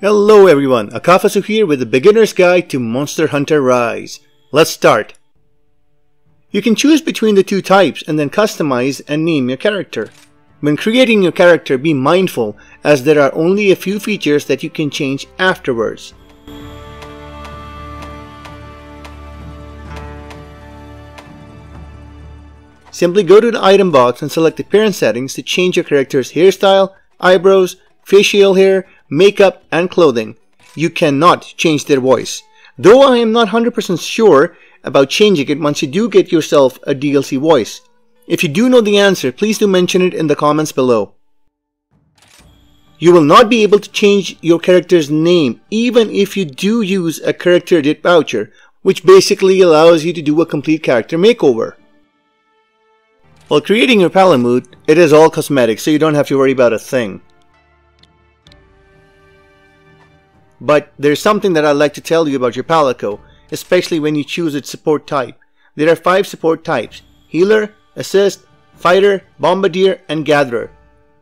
Hello everyone, Akhafasu here with the beginner's guide to Monster Hunter Rise. Let's start. You can choose between the two types and then customize and name your character. When creating your character, be mindful as there are only a few features that you can change afterwards. Simply go to the item box and select appearance settings to change your character's hairstyle, eyebrows, facial hair, makeup, and clothing. You cannot change their voice. Though I am not 100% sure about changing it once you do get yourself a DLC voice. If you do know the answer, please do mention it in the comments below. You will not be able to change your character's name even if you do use a character edit voucher, which basically allows you to do a complete character makeover. While creating your Palamute, it is all cosmetic so you don't have to worry about a thing. But there's something that I'd like to tell you about your Palico, especially when you choose its support type. There are 5 support types, Healer, Assist, Fighter, Bombardier, and Gatherer.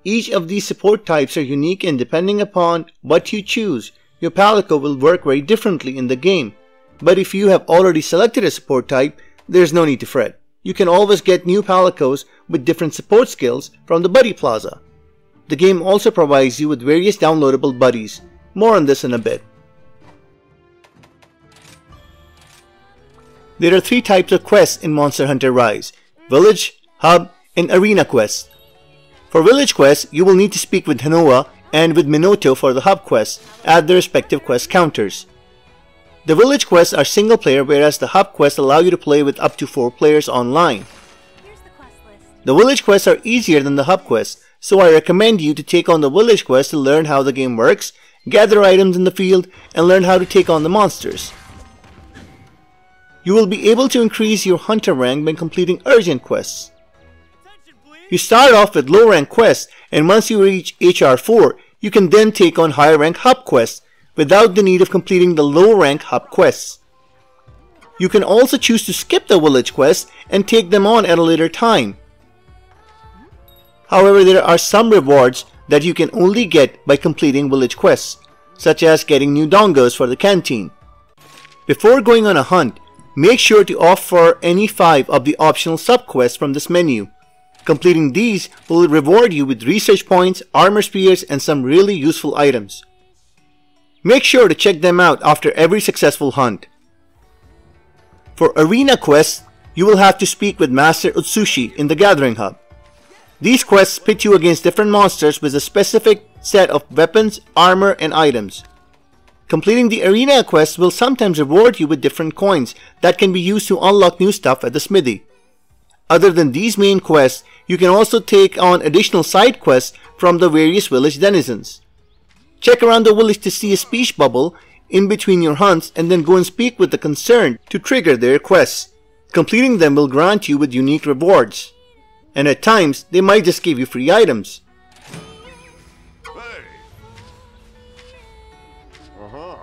Each of these support types are unique and depending upon what you choose, your Palico will work very differently in the game. But if you have already selected a support type, there's no need to fret. You can always get new Palicos with different support skills from the Buddy Plaza. The game also provides you with various downloadable buddies, more on this in a bit. There are three types of quests in Monster Hunter Rise, Village, Hub, and Arena quests. For Village quests, you will need to speak with Hinoa and with Minoto for the Hub quests at their respective quest counters. The Village quests are single player whereas the Hub quests allow you to play with up to 4 players online. The Village quests are easier than the Hub quests, so I recommend you to take on the Village quest to learn how the game works gather items in the field, and learn how to take on the monsters. You will be able to increase your hunter rank by completing urgent quests. You start off with low rank quests and once you reach HR4, you can then take on higher rank hub quests without the need of completing the low rank hub quests. You can also choose to skip the village quests and take them on at a later time. However, there are some rewards that you can only get by completing village quests, such as getting new dongos for the canteen. Before going on a hunt, make sure to opt for any 5 of the optional sub-quests from this menu. Completing these will reward you with research points, armor spheres, and some really useful items. Make sure to check them out after every successful hunt. For arena quests, you will have to speak with Master Utsushi in the Gathering Hub. These quests pit you against different monsters with a specific set of weapons, armor, and items. Completing the arena quests will sometimes reward you with different coins that can be used to unlock new stuff at the smithy. Other than these main quests, you can also take on additional side quests from the various village denizens. Check around the village to see a speech bubble in between your hunts and then go and speak with the concerned to trigger their quests. Completing them will grant you with unique rewards and at times they might just give you free items. Uh-huh.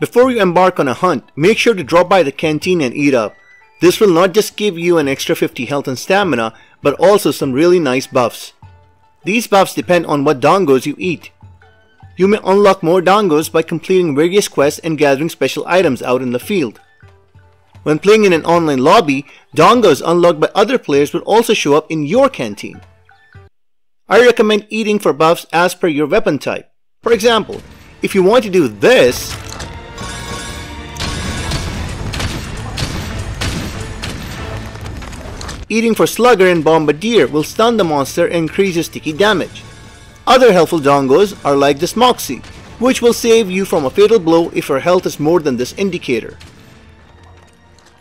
Before you embark on a hunt, make sure to drop by the canteen and eat up. This will not just give you an extra 50 health and stamina, but also some really nice buffs. These buffs depend on what dongos you eat. You may unlock more dongos by completing various quests and gathering special items out in the field. When playing in an online lobby, dongos unlocked by other players will also show up in your canteen. I recommend eating for buffs as per your weapon type. For example, if you want to do this, eating for Slugger and Bombardier will stun the monster and increase your sticky damage. Other helpful dongos are like this Moxie, which will save you from a fatal blow if your health is more than this indicator.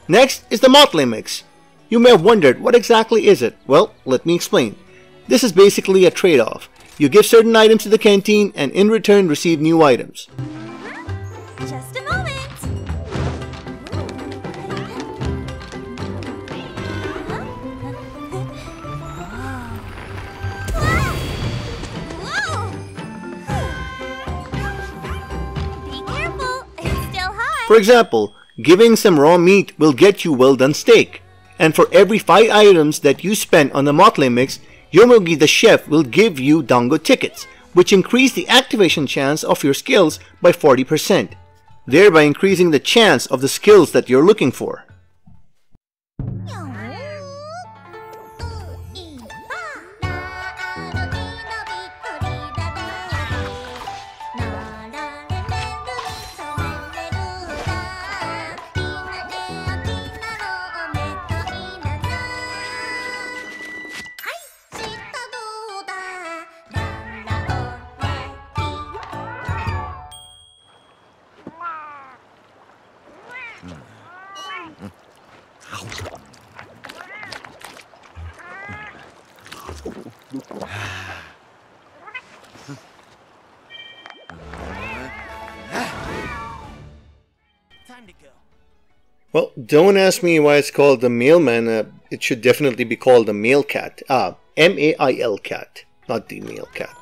Next is the motley mix. You may have wondered, what exactly is it? Well, let me explain. This is basically a trade-off. You give certain items to the canteen and in return receive new items. Just For example, giving some raw meat will get you well done steak. And for every 5 items that you spend on the motley mix, Yomogi the chef will give you dango tickets, which increase the activation chance of your skills by 40%, thereby increasing the chance of the skills that you're looking for. Well, don't ask me why it's called the mailman. Uh, it should definitely be called the mail cat. Ah, M-A-I-L cat, not the mail cat.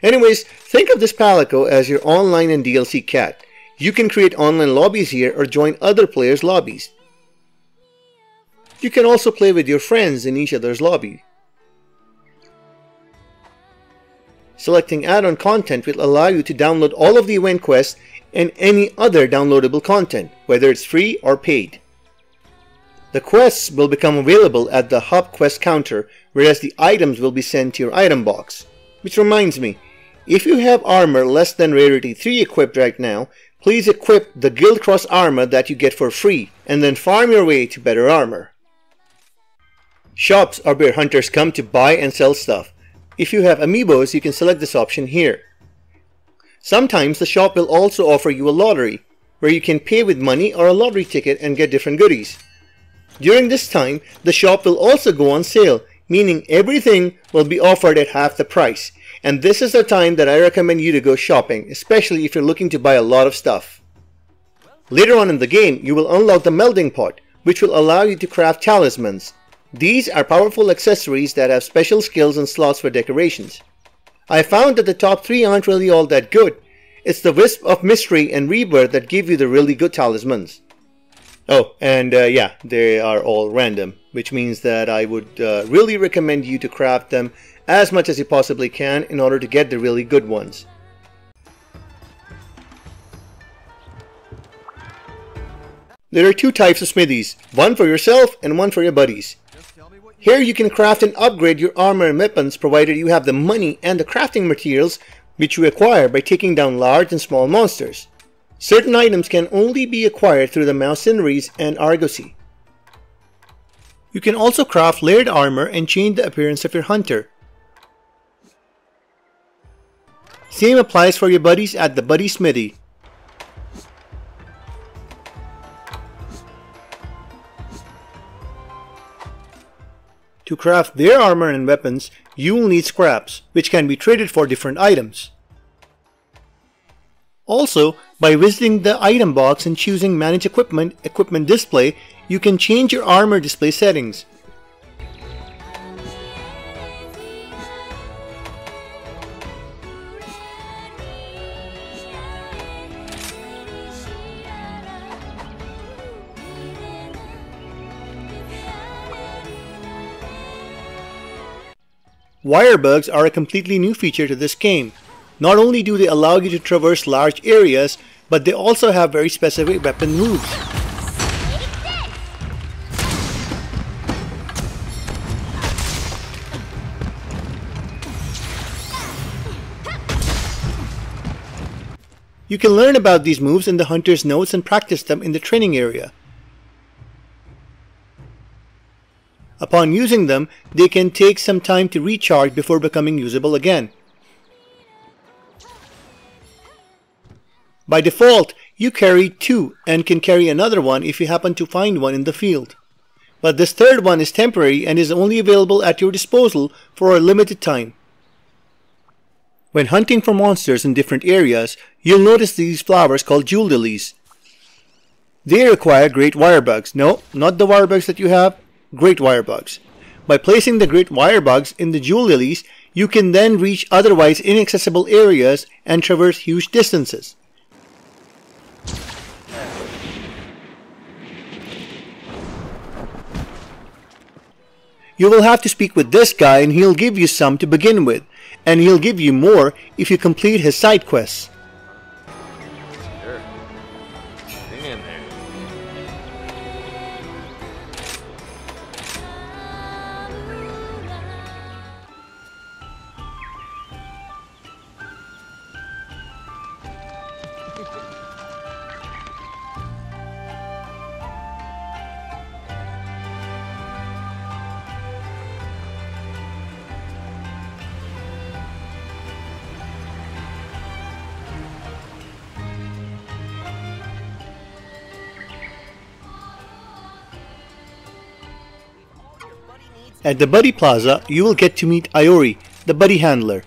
Anyways, think of this Palico as your online and DLC cat. You can create online lobbies here or join other players' lobbies. You can also play with your friends in each other's lobby. Selecting add-on content will allow you to download all of the event quests and any other downloadable content, whether it's free or paid. The quests will become available at the hub quest counter, whereas the items will be sent to your item box. Which reminds me, if you have armor less than rarity 3 equipped right now, please equip the Guild Cross armor that you get for free, and then farm your way to better armor. Shops are where hunters come to buy and sell stuff. If you have amiibos, you can select this option here. Sometimes the shop will also offer you a lottery, where you can pay with money or a lottery ticket and get different goodies. During this time, the shop will also go on sale, meaning everything will be offered at half the price. And this is the time that I recommend you to go shopping, especially if you're looking to buy a lot of stuff. Later on in the game, you will unlock the melding pot, which will allow you to craft talismans. These are powerful accessories that have special skills and slots for decorations. I found that the top three aren't really all that good. It's the Wisp of Mystery and Rebirth that give you the really good talismans. Oh, and uh, yeah, they are all random, which means that I would uh, really recommend you to craft them as much as you possibly can in order to get the really good ones. There are two types of smithies, one for yourself and one for your buddies. Here you can craft and upgrade your armor and weapons provided you have the money and the crafting materials which you acquire by taking down large and small monsters. Certain items can only be acquired through the Meowcenaries and argosy. You can also craft layered armor and change the appearance of your hunter. Same applies for your buddies at the Buddy Smithy. To craft their armor and weapons, you will need scraps, which can be traded for different items. Also, by visiting the item box and choosing Manage Equipment, Equipment Display, you can change your armor display settings. Wire bugs are a completely new feature to this game. Not only do they allow you to traverse large areas, but they also have very specific weapon moves. You can learn about these moves in the hunter's notes and practice them in the training area. Upon using them, they can take some time to recharge before becoming usable again. By default, you carry two and can carry another one if you happen to find one in the field. But this third one is temporary and is only available at your disposal for a limited time. When hunting for monsters in different areas, you'll notice these flowers called jewel lilies. They require great wire bugs. No, not the wire bugs that you have, great wire bugs. By placing the great wire bugs in the jewel lilies, you can then reach otherwise inaccessible areas and traverse huge distances. You will have to speak with this guy and he'll give you some to begin with, and he'll give you more if you complete his side quests. At the Buddy Plaza, you will get to meet Iori, the buddy handler.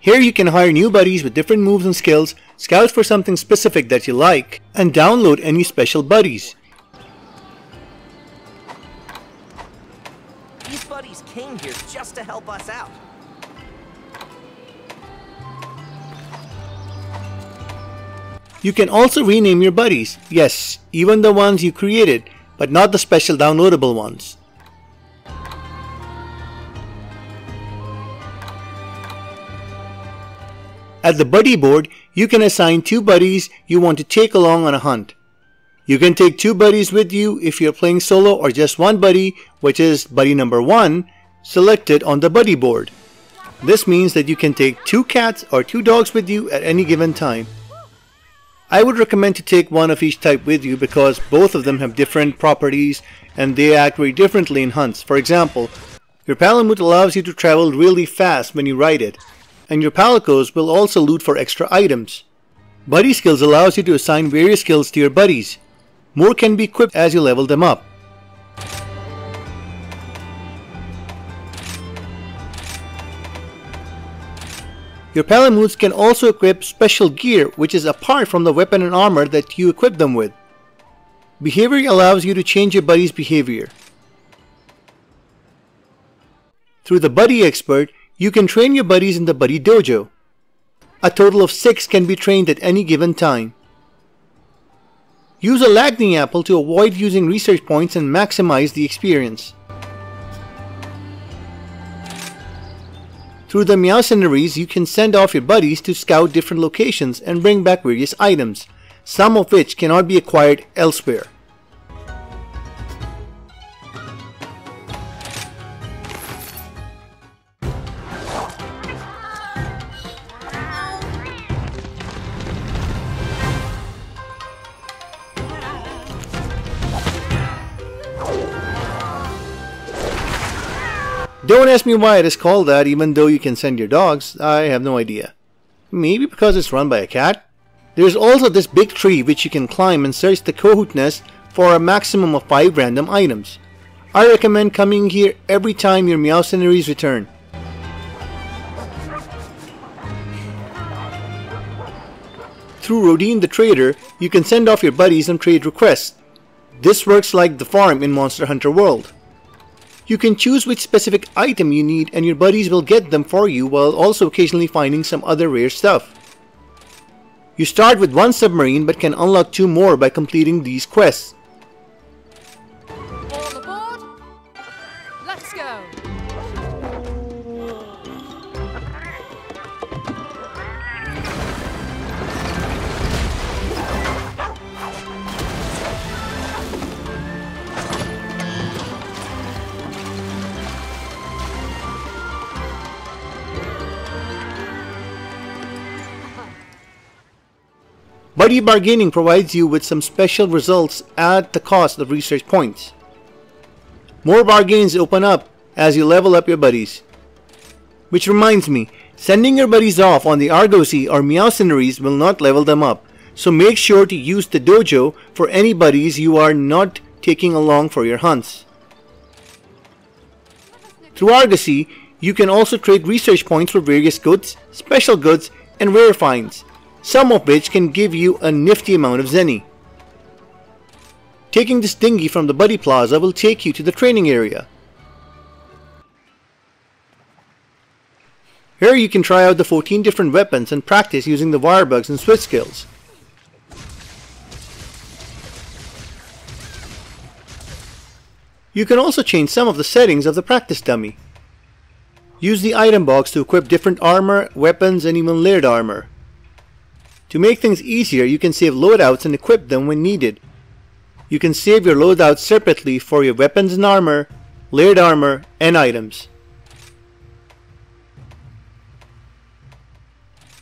Here you can hire new buddies with different moves and skills, scout for something specific that you like, and download any special buddies. These buddies came here just to help us out. You can also rename your buddies, yes, even the ones you created, but not the special downloadable ones. At the buddy board, you can assign two buddies you want to take along on a hunt. You can take two buddies with you if you're playing solo or just one buddy, which is buddy number one, selected on the buddy board. This means that you can take two cats or two dogs with you at any given time. I would recommend to take one of each type with you because both of them have different properties and they act very differently in hunts. For example, your Palamute allows you to travel really fast when you ride it, and your Palicos will also loot for extra items. Buddy skills allows you to assign various skills to your buddies. More can be equipped as you level them up. Your Palamutes can also equip special gear which is apart from the weapon and armor that you equip them with. Behavior allows you to change your buddy's behavior. Through the Buddy Expert, you can train your buddies in the Buddy Dojo. A total of 6 can be trained at any given time. Use a Lagniapple to avoid using research points and maximize the experience. Through the Meowcenaries, you can send off your buddies to scout different locations and bring back various items, some of which cannot be acquired elsewhere. Don't ask me why it is called that even though you can send your dogs, I have no idea. Maybe because it's run by a cat? There's also this big tree which you can climb and search the Cohoot nest for a maximum of 5 random items. I recommend coming here every time your Meowcenaries return. Through Rondine the Trader, you can send off your buddies and trade requests. This works like the farm in Monster Hunter World. You can choose which specific item you need and your buddies will get them for you while also occasionally finding some other rare stuff. You start with one submarine but can unlock two more by completing these quests. Buddy bargaining provides you with some special results at the cost of research points. More bargains open up as you level up your buddies. Which reminds me, sending your buddies off on the Argosy or Meowcenaries will not level them up, so make sure to use the dojo for any buddies you are not taking along for your hunts. Through Argosy, you can also trade research points for various goods, special goods, and rare finds, some of which can give you a nifty amount of zenny. Taking this dinghy from the Buddy Plaza will take you to the training area. Here you can try out the 14 different weapons and practice using the wire bugs and switch skills. You can also change some of the settings of the practice dummy. Use the item box to equip different armor, weapons, and even layered armor. To make things easier, you can save loadouts and equip them when needed. You can save your loadouts separately for your weapons and armor, layered armor, and items.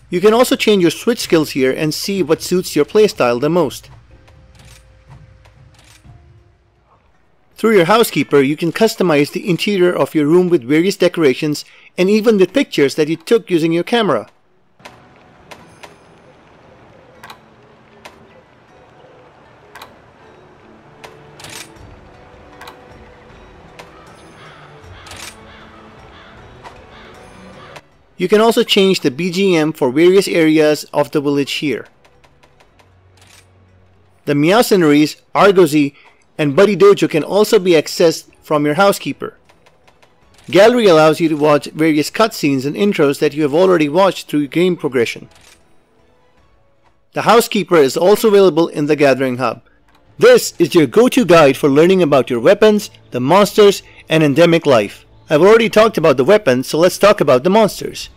You can also change your switch skills here and see what suits your playstyle the most. Through your housekeeper, you can customize the interior of your room with various decorations and even the pictures that you took using your camera. You can also change the BGM for various areas of the village here. The Meowcenaries, Argosy, and Buddy Dojo can also be accessed from your housekeeper. Gallery allows you to watch various cutscenes and intros that you have already watched through game progression. The housekeeper is also available in the Gathering Hub. This is your go-to guide for learning about your weapons, the monsters, and endemic life. I've already talked about the weapons, so let's talk about the monsters.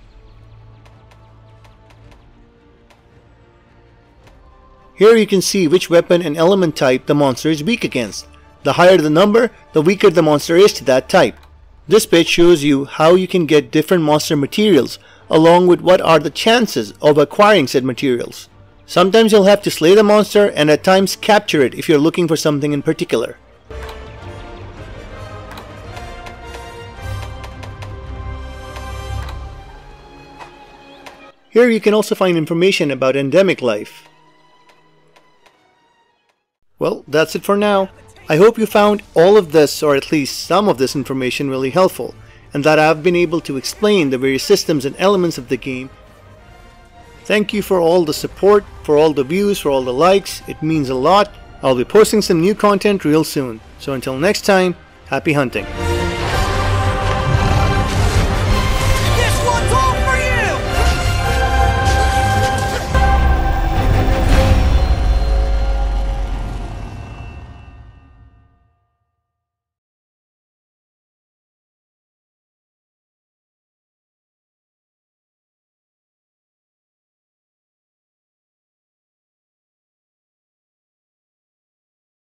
Here you can see which weapon and element type the monster is weak against. The higher the number, the weaker the monster is to that type. This page shows you how you can get different monster materials, along with what are the chances of acquiring said materials. Sometimes you'll have to slay the monster and at times capture it if you're looking for something in particular. Here you can also find information about endemic life. Well, that's it for now. I hope you found all of this, or at least some of this information really helpful, and that I've been able to explain the various systems and elements of the game. Thank you for all the support, for all the views, for all the likes, it means a lot. I'll be posting some new content real soon. So until next time, happy hunting.